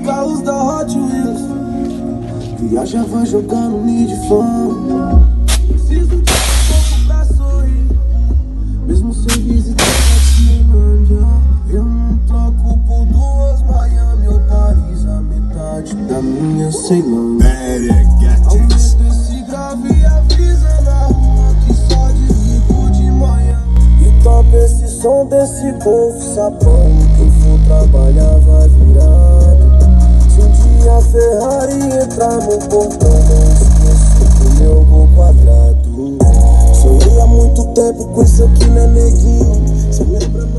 carros da Hot Wheels. Viajava jogando Need Fun. Preciso de um pouco pra sorrir. Mesmo sem visitar a Finlândia. Eu não troco por duas Miami ou Paris. A metade da minha Ceilândia. Aumenta esse grave e avisa na rua que só desligo de manhã. E toca esse som desse povo sapão. Que eu for trabalhar Ferrari entrar no portão, não esqueça do meu gol quadrado. Sonhei há muito tempo com isso aqui, né, neguinho? Cê lembra mais do